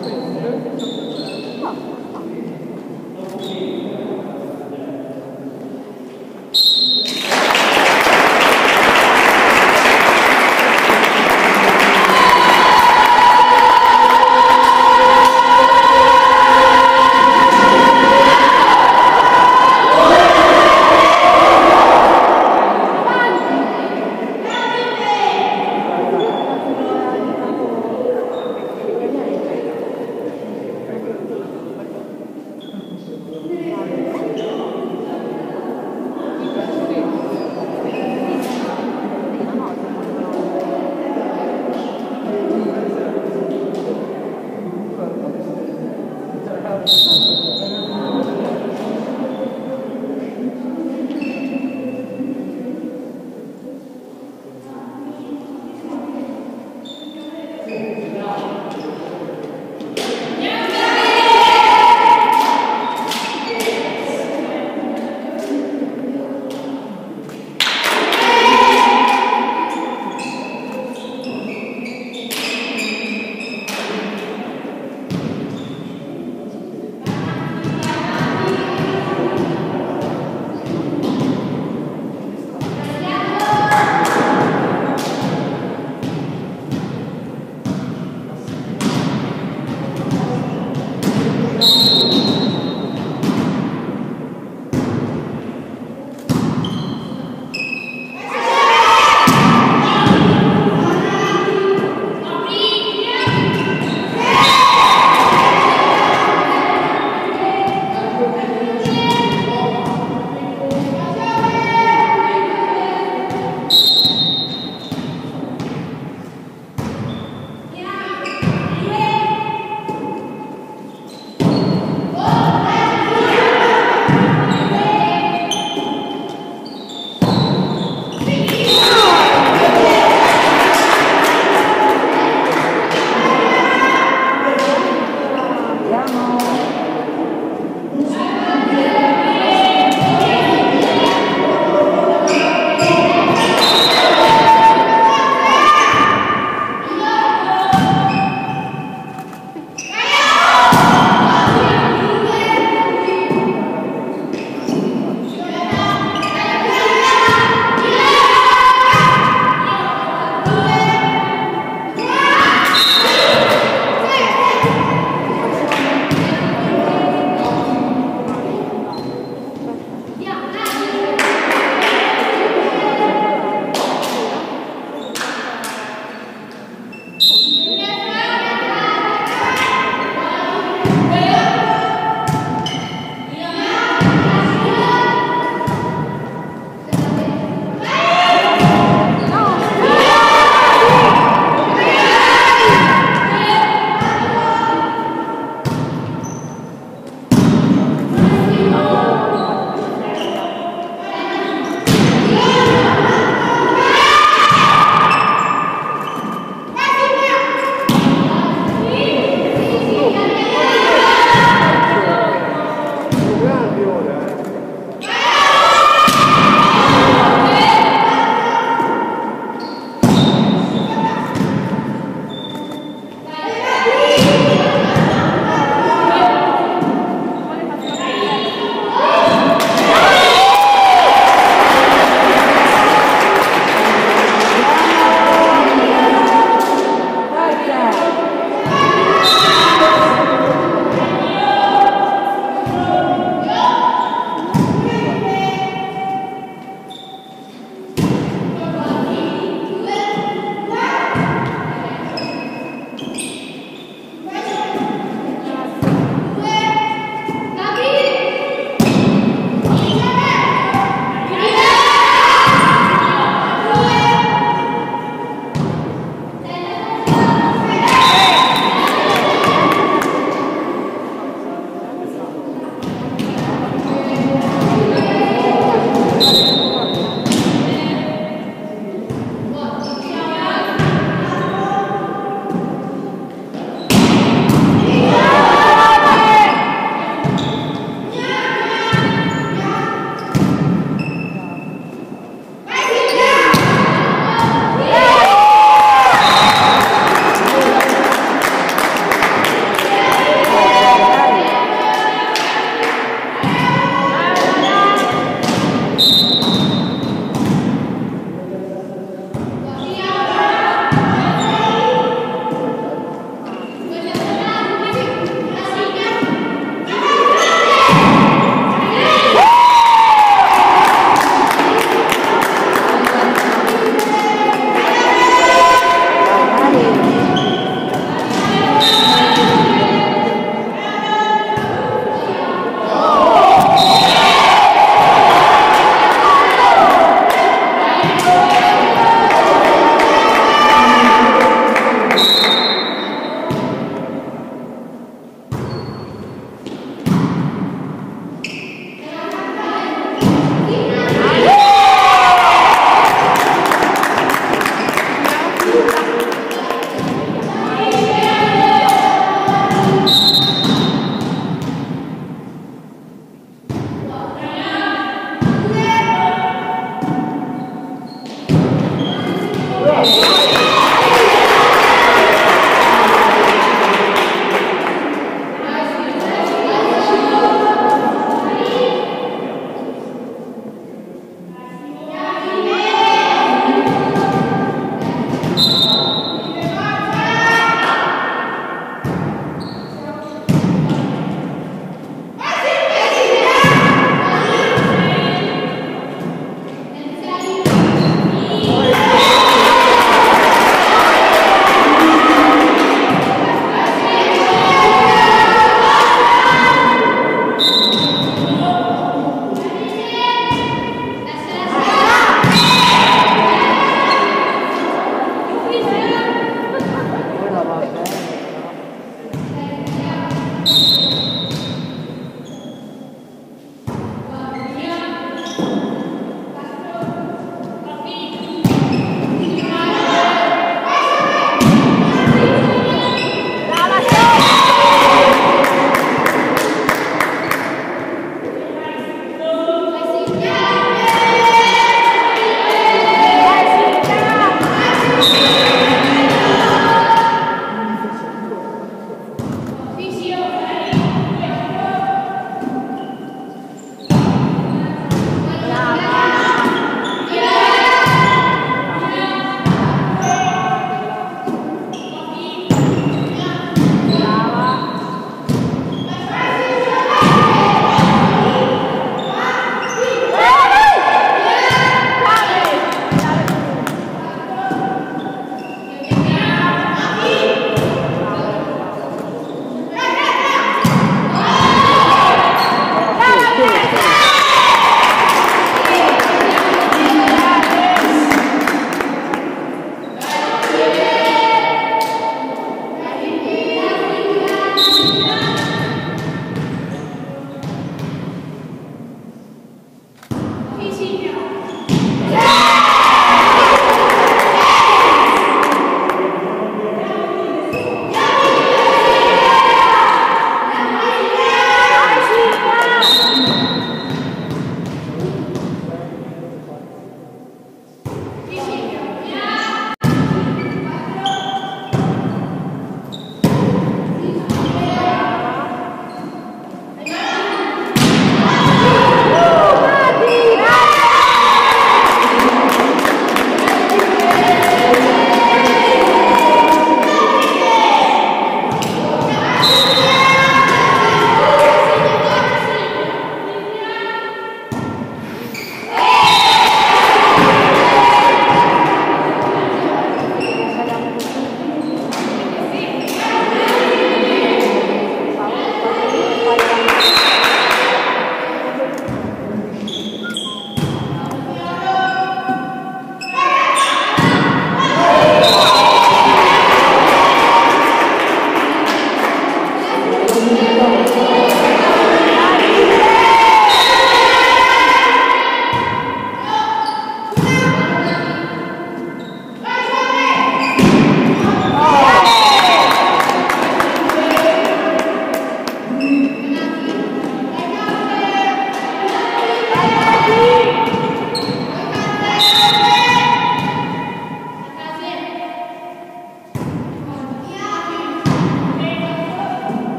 好，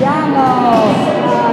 iamo。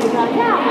Obrigada.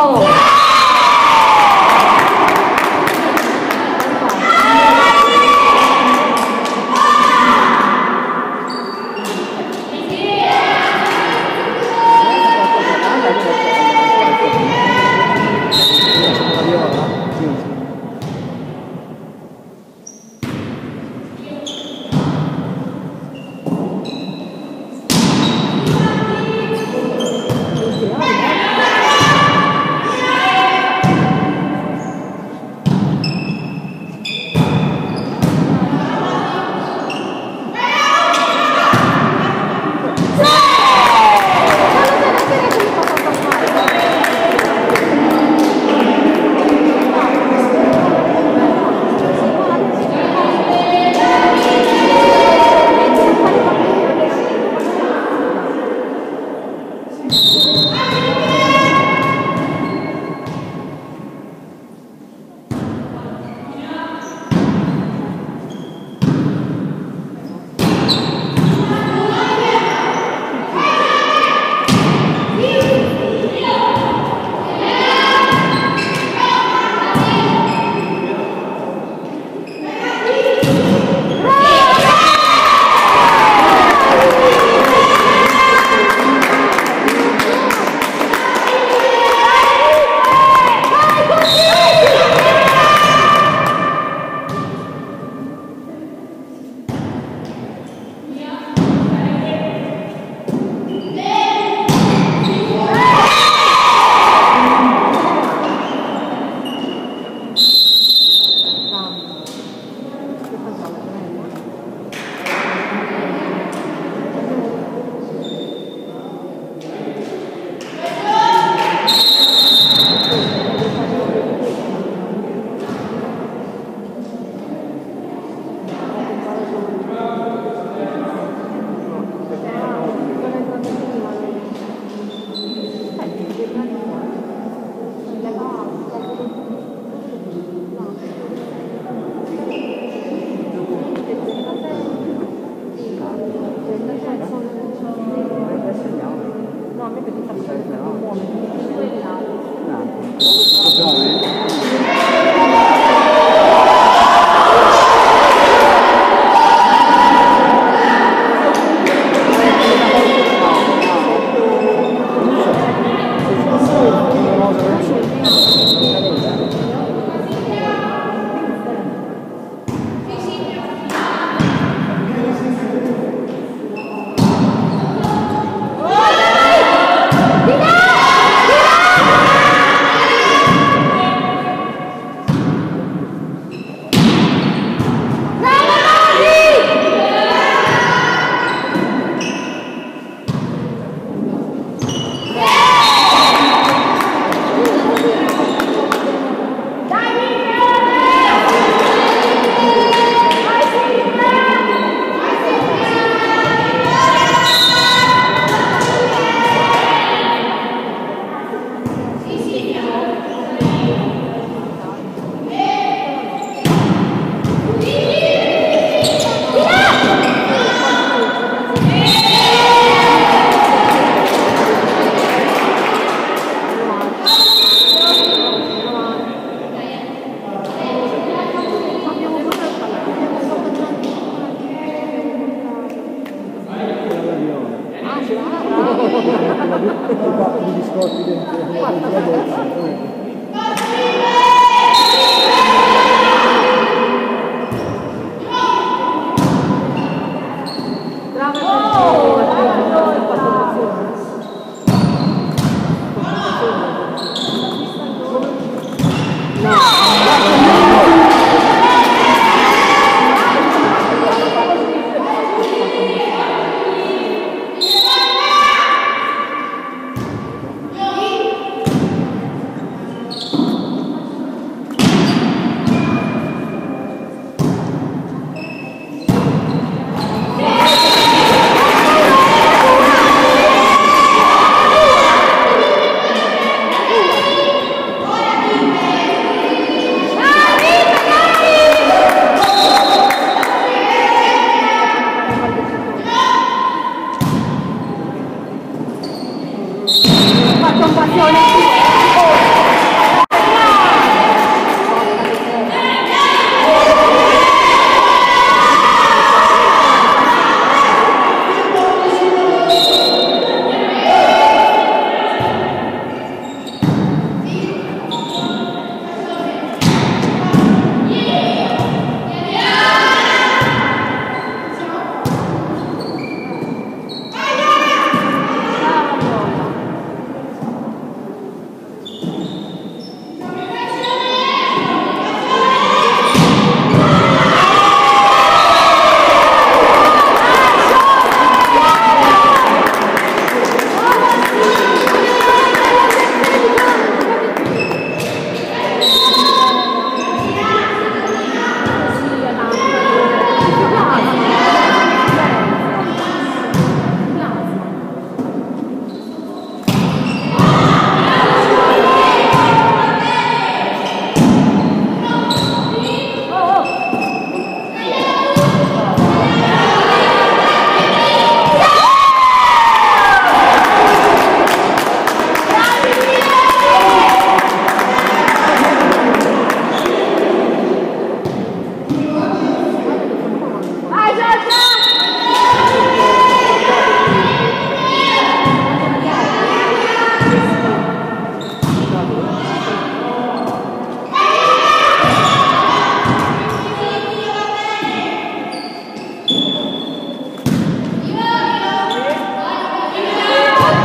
哦。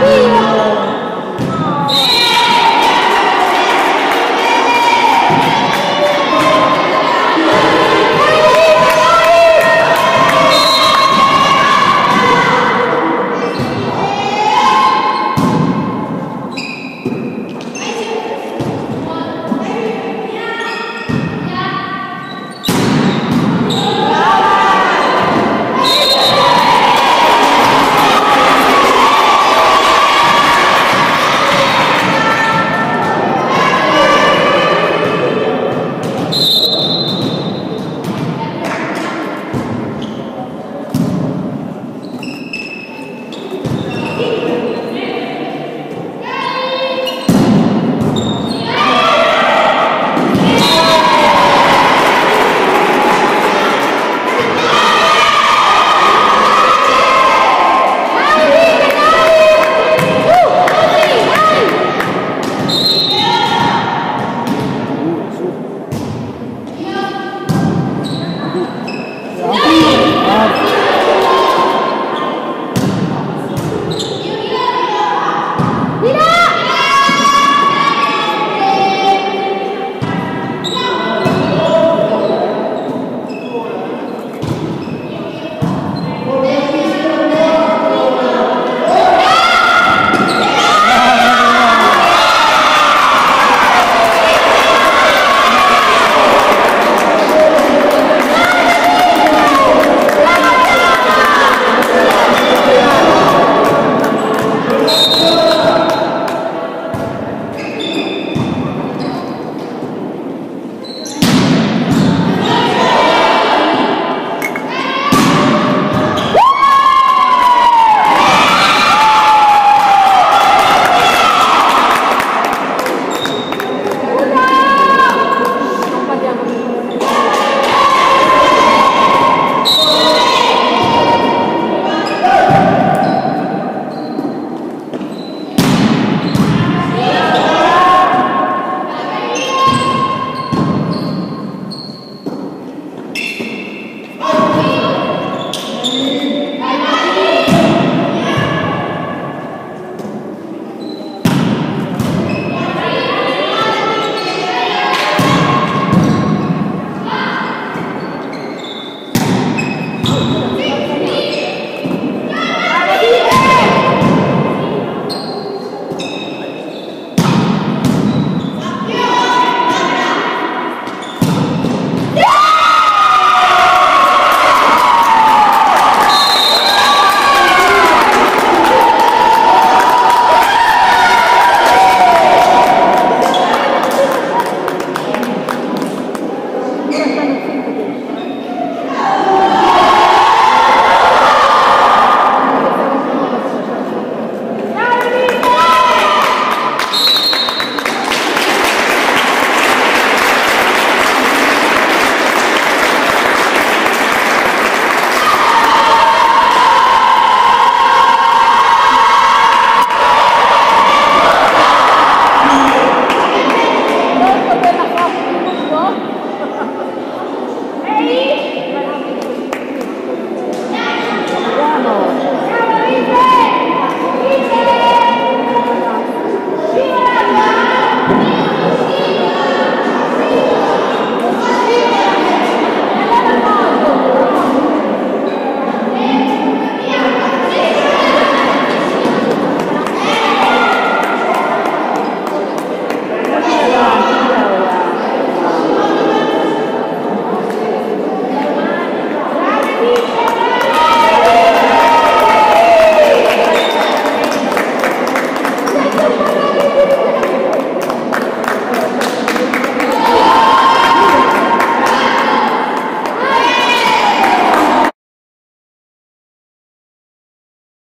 Whee!